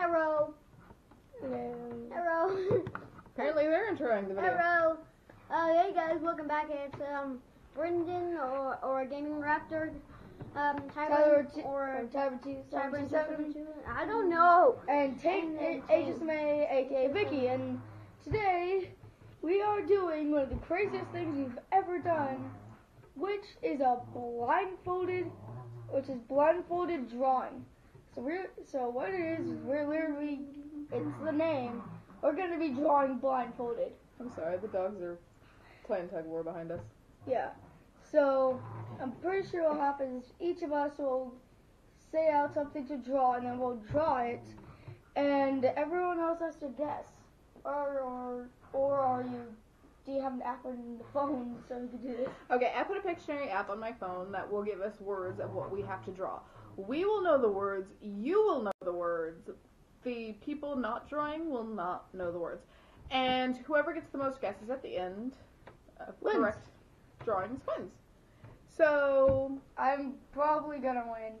Hello. Hello. Hello. Apparently they're introing the video. Hello. Uh, hey guys, welcome back. It's um, Brendan or or Gaming Raptor, um, Tyler Tyler T- or Tyler T. Tyler 77. I don't know. And take Aegis May, aka Vicky, and today we are doing one of the craziest things we've ever done, which is a blindfolded, which is blindfolded drawing. So we're so what it is we're literally it's the name. We're gonna be drawing blindfolded. I'm sorry, the dogs are playing tug of war behind us. Yeah. So I'm pretty sure what happens is each of us will say out something to draw and then we'll draw it and everyone else has to guess. Or or or are you do you have an app on the phone so you can do this? Okay, I put a Pictionary app on my phone that will give us words of what we have to draw. We will know the words, you will know the words. The people not drawing will not know the words. And whoever gets the most guesses at the end of Wins. correct drawings wins. So, I'm probably gonna win.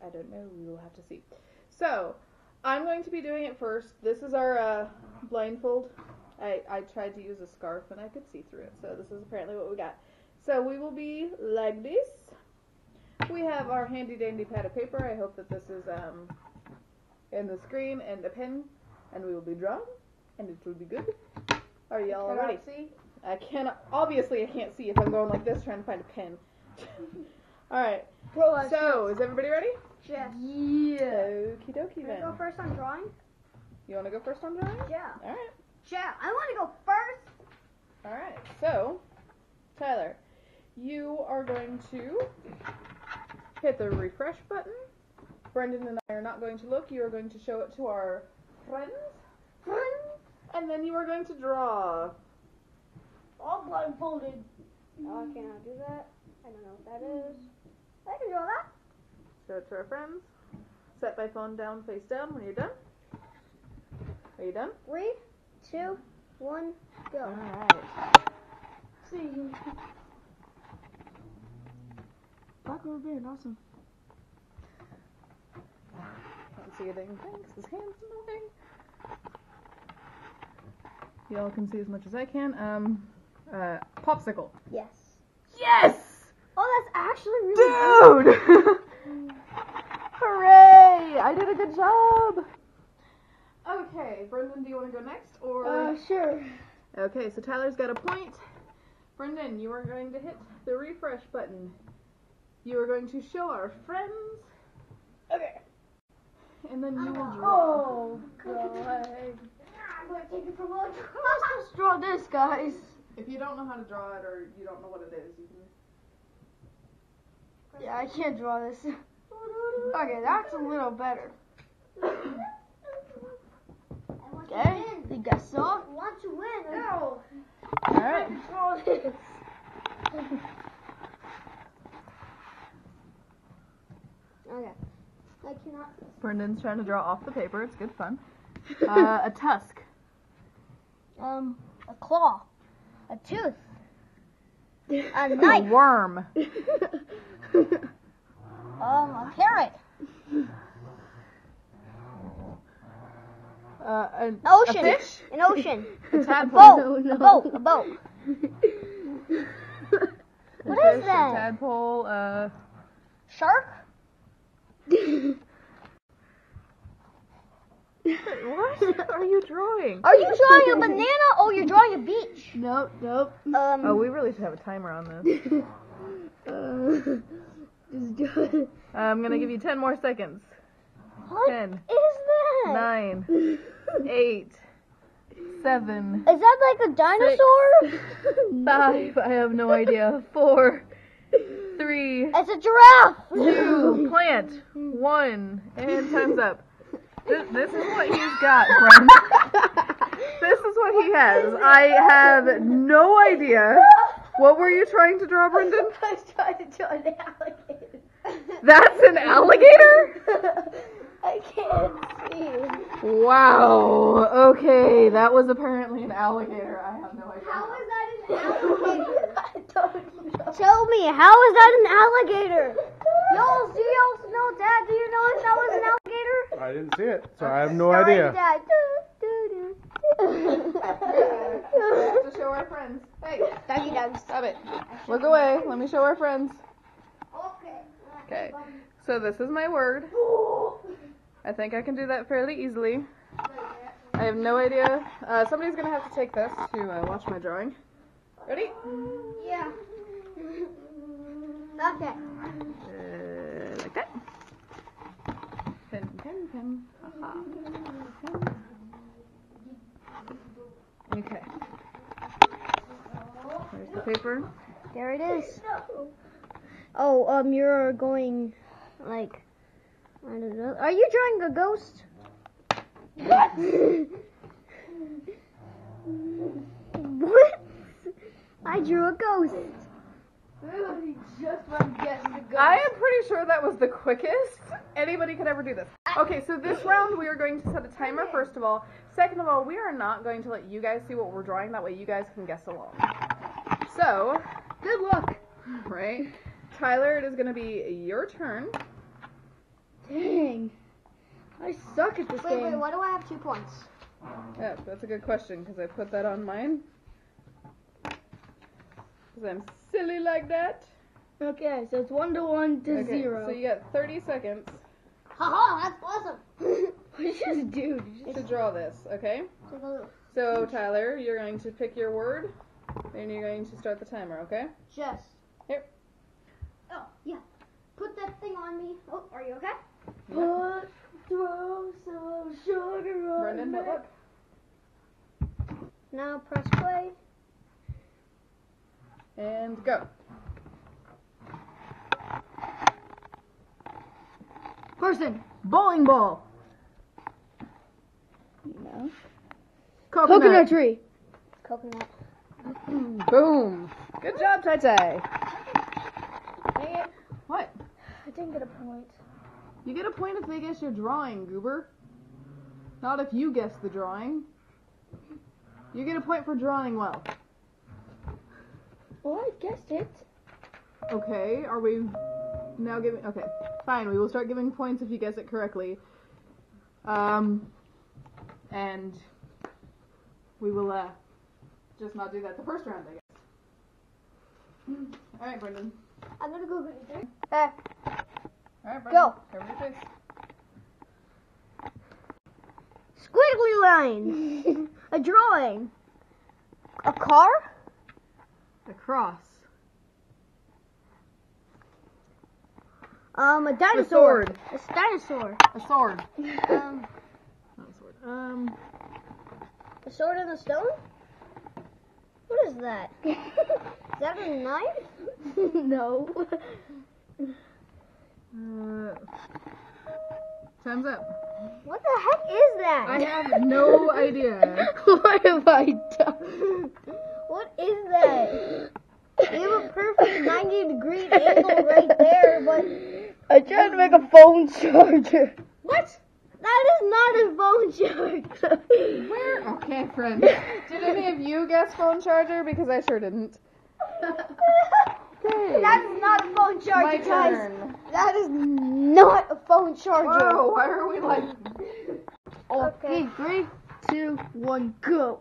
I don't know, we will have to see. So, I'm going to be doing it first. This is our uh, blindfold. I, I tried to use a scarf and I could see through it, so this is apparently what we got. So we will be like this. We have our handy dandy pad of paper. I hope that this is um, in the screen and a pen, and we will be drawing, and it will be good. Are y'all Cannot ready? see? I cannot. Obviously, I can't see if I'm going like this trying to find a pen. All right. Bro, I So is everybody ready? Yes. yeah. Okie dokie Can I then. go first on drawing? You want to go first on drawing? Yeah. All right. Yeah. I want to go first. All right. So, Tyler, you are going to hit the refresh button. Brendan and I are not going to look. You are going to show it to our friends. friends, And then you are going to draw. All blindfolded. Oh, I cannot do that. I don't know what that is. I can draw that. Show it to our friends. Set my phone down face down when you're done. Are you done? Three, two, one, go. Alright. See. Black rubber band, awesome. Can't see a dang thing his hand's moving. Y'all can see as much as I can. Um, uh, popsicle. Yes. Yes! Oh, that's actually really Dude! Hooray! I did a good job! Okay, Brendan, do you want to go next? Or. Uh, sure. Okay, so Tyler's got a point. Brendan, you are going to hit the refresh button. You are going to show our friends, Okay. and then you will draw. Oh, God. I'm going to take it from one. Let's just draw this, guys. If you don't know how to draw it or you don't know what it is, you can. Yeah, I can't draw this. Okay, that's a little better. Okay, you guys saw? I want to win. No. Alright. Draw this. Okay. I cannot. Brendan's trying to draw off the paper. It's good fun. Uh, a tusk. Um, a claw, a tooth, a knife. A worm. um, a carrot, Uh, an, an ocean, A fish. an ocean, A a boat, No, a boat, a boat. What a is fish, that? A tadpole. Uh, Shark? What are you drawing? Are you drawing a banana? Oh, you're drawing a beach. Nope, nope. Um, Oh, we really should have a timer on this. Uh. I'm gonna give you 10 more seconds. what 10, is that? 9, 8, 7, Is that like a dinosaur? 5, I have no idea, 4, 3, It's a giraffe. 2, plant, 1, and time's up. This, this is what he's got, friends. This is what he has. I have no idea. What were you trying to draw, Brendan? I was trying to draw an alligator. That's an alligator? I can't see. Wow. Okay, that was apparently an alligator. I have no idea. How is that an alligator? I don't know. Tell me, how is that an alligator? Y'all, do y'all know, Dad? Do you know if that was an alligator? I I didn't see it, so I have no Starring idea. that. Do, do, do. We have to show our friends. Hey, Doggy dogs. stop it. Look away. Let me show our friends. Okay. Okay. So this is my word. I think I can do that fairly easily. I have no idea. Uh, somebody's gonna have to take this to uh, watch my drawing. Ready? Yeah. Okay. Uh, like that. Pen, pen, pen. Aha. Pen. Okay. There's the paper. There it is. Oh, um, you're going like I don't know. Are you drawing a ghost? What? what? I drew a ghost. just one guess to. I am pretty sure that was the quickest anybody could ever do this. Okay, so this round we are going to set a timer first of all. Second of all, we are not going to let you guys see what we're drawing. That way you guys can guess along. So, Good luck. right, Tyler, it is going to be your turn. Dang. I suck at this Wait, game. wait. wait, Why do I have two points? Yeah, that's a good question because I put that on mine. Because I'm silly like that. Okay, so it's one to one to Okay, zero. so you got 30 seconds Haha, that's awesome. What did you just do? Did to draw this, okay? Take a look. So, Tyler, you're going to pick your word and you're going to start the timer, okay? Just. Here. Oh, yeah. Put that thing on me. Oh, are you okay? Put, throw some sugar on Brendan, me. Now press play. And go. Person. Bowling ball. No. Coconut. Coconut tree. Coconut. Boom. Good job, Tai Tai. Dang it. What? I didn't get a point. You get a point if they guess your drawing, Goober. Not if you guess the drawing. You get a point for drawing well. Well, I guessed it. Okay, are we now giving? Okay, fine. We will start giving points if you guess it correctly. Um, and we will uh just not do that the first round, I guess. All right, Brendan. I'm gonna go get it. Uh, All right, Brendan. Go. Cover your face. squiggly lines. a drawing. A car. A cross. Um, a dinosaur. sword. A dinosaur. A sword. Um, Not a sword. Um, a sword and a stone. What is that? is that a knife? no. uh, time's up. What the heck is that? I have no idea. what have I done? What is that? You have a perfect 90 degree angle right there, but I tried to make a phone charger. What? that is not a phone charger. Where? Okay, friend. Did any of you guess phone charger? Because I sure didn't. Okay. That is not a phone My charger, guys. turn. That is not a phone charger. Whoa, why are we like... Okay, three, two, one, go.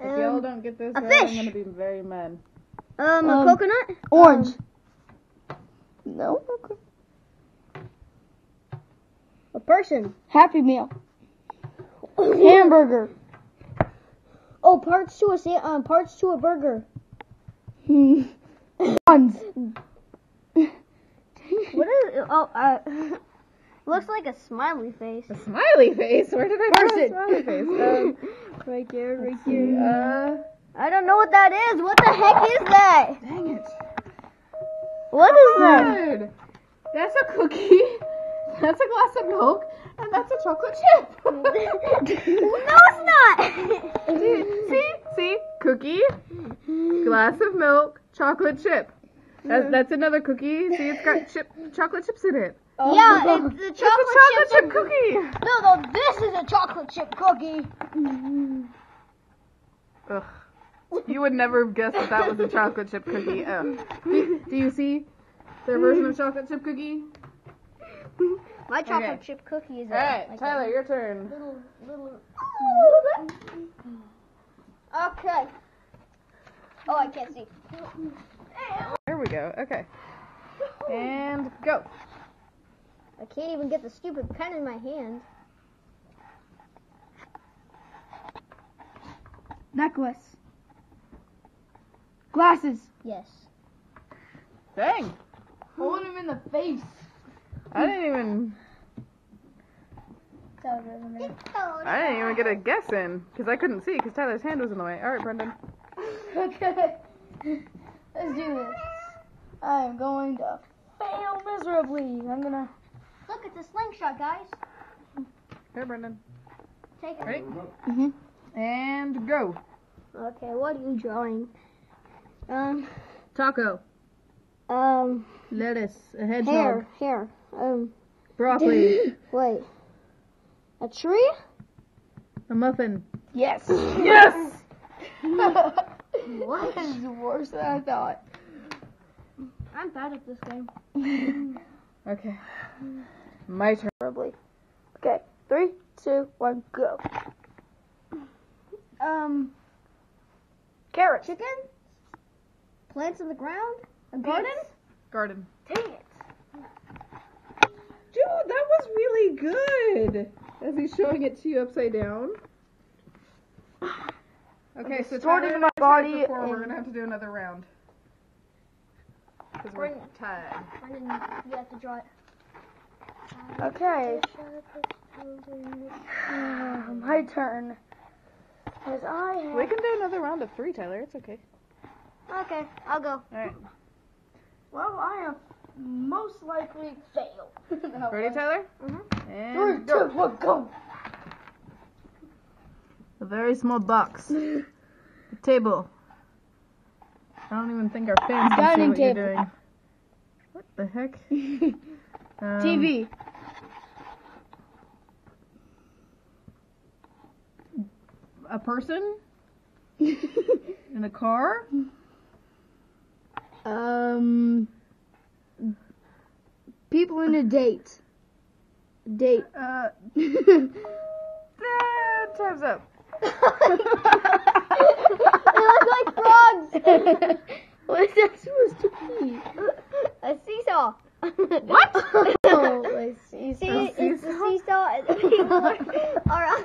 If y'all Um, don't get this a right, I'm gonna be very mad. um, Um, a coconut? Orange. Um, no. Okay. A person. Happy Meal. Hamburger. Oh, parts to a um, parts to a burger. Hmm. Buns. What is? Oh, uh, looks like a smiley face. A smiley face? Where did I a Person. smiley face? Um, Right there, right here, uh, I don't know what that is. What the heck is that? dang it. What is that? That's a cookie. That's a glass of milk. And that's a chocolate chip. no, it's not. see, see, see, cookie, glass of milk, chocolate chip. That's that's another cookie. See, it's got chip chocolate chips in it. Oh yeah, it's the It's chocolate, a chocolate chip. chip cookie. No, no, this is a chocolate chip cookie. Ugh. You would never have guessed that that was a chocolate chip cookie. Do you see their version of chocolate chip cookie? My chocolate Okay. chip cookie is a, Alright, like Tyler, a your turn. little, little. Okay. Oh, I can't see. There we go. Okay. And go. I can't even get the stupid pen in my hand. Necklace. Glasses. Yes. Dang. Hold him in the face. I didn't even. I didn't even get a guess in because I couldn't see because Tyler's hand was in the way. All right, Brendan. Okay. Let's do this. I am going to fail miserably. I'm gonna. Look at the slingshot, guys. Here, Brendan. Take it. Ready? Mm-hmm. And go. Okay, what are you drawing? Um, Taco. um, Lettuce. A hedgehog. hair, hair. Um, Broccoli. wait. A tree? a muffin. Yes. Yes. What? This is worse than I thought. I'm bad at this game. Okay. My turn. Probably. Okay. Three, two, one, go. Um. Carrots. Chicken? Plants in the ground? A garden? Garden. Dang it. Dude, that was really good. As he's showing it to you upside down. Okay, so distorting Tyler my and I tried body Before, we're gonna have to do another round. Because we're tied. Brendan, you have to draw it. Okay. My turn. As I have. We can do another round of three, Tyler. It's okay. Okay, I'll go. All right. Well, I am most likely fail. Ready, Tyler? Mhm. And Three, go. two, one, go. A very small box. A table. I don't even think our fans can Dining see what table. you're doing. What the heck? Um, TV. A person in a car. Um. People in a date. Date. Uh, eh, time's up. they look like frogs. what is that supposed to be? A seesaw. What? Oh, see. See, A it's a seesaw? and the people are, on,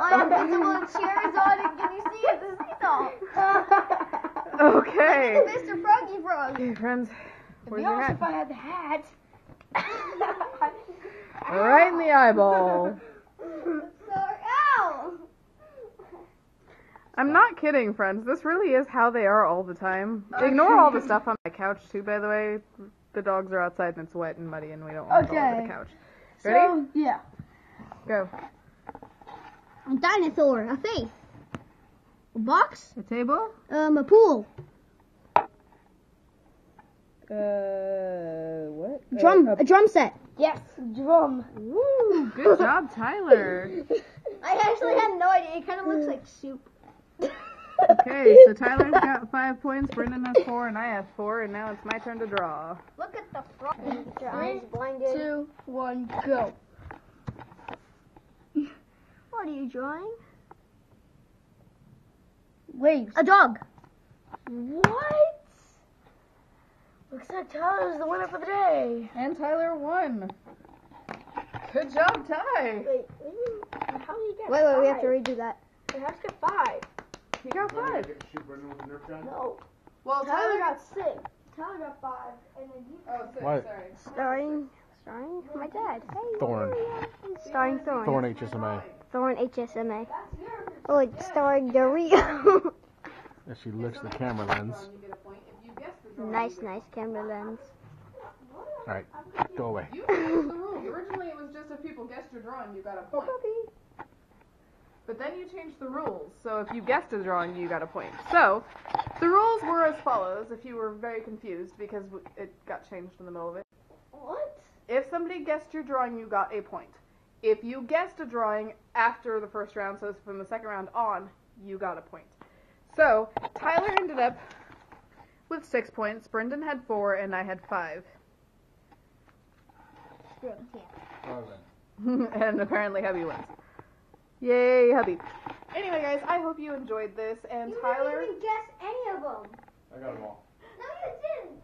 on invisible chairs on, and can you see it's a seesaw? Okay. Mr. Froggy Frog. Okay, friends. Where's be hat? if I had the hat. Right in the eyeball. I'm not kidding, friends. This really is how they are all the time. Ignore all the stuff on my couch too, by the way. The dogs are outside and it's wet and muddy and we don't want to go over the couch. Ready? So, yeah. Go. A dinosaur. A face. A box. A table. Um, a pool. Uh, what? Drum. Uh, A drum set. Yes, drum. Woo! Good job, Tyler. I actually had no idea. It kind of looks like soup. Okay, so Tyler's got five points, Brendan has four, and I have four, and now it's my turn to draw. Look at the frog. Your eyes blinded. Two, one, go. What are you drawing? Waves. A dog. What? Looks like Tyler's the winner for the day. And Tyler won. Good job, Ty. Wait, how do you get Wait, wait, we have to redo that. You have to get five. You got five. No. Well, Tyler got six. Tyler got five, and then you. got Oh, six, What? sorry. Starring, starring my dad. Hey, Thorn. Starring Thorn. Thorn HSMA. Thorn HSMA. Oh, it's starring Dorito. As she licks the camera lens. Nice, nice camera lens. Alright, go away. you changed the rules. Originally, it was just if people guessed your drawing, you got a point. But then you changed the rules. So if you guessed a drawing, you got a point. So the rules were as follows. If you were very confused because it got changed in the middle of it. What? If somebody guessed your drawing, you got a point. If you guessed a drawing after the first round, so from the second round on, you got a point. So Tyler ended up with six points. Brendan had four, and I had five. and apparently hubby wins. Yay, hubby. Anyway, guys, I hope you enjoyed this. And You Tyler, didn't even guess any of them. I got them all. No, you didn't.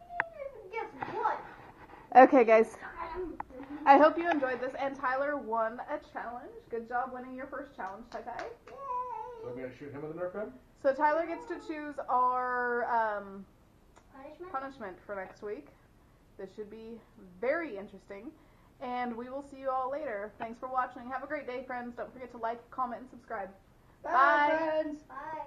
You didn't even guess one. okay, guys, um, I hope you enjoyed this. And Tyler won a challenge. Good job winning your first challenge, Tai Tai. So I'm gonna shoot him with a Nerf gun? So Tyler gets to choose our um, Punishment? punishment for next week. This should be very interesting. And we will see you all later. Thanks for watching. Have a great day, friends. Don't forget to like, comment, and subscribe. Bye, Bye. friends. Bye.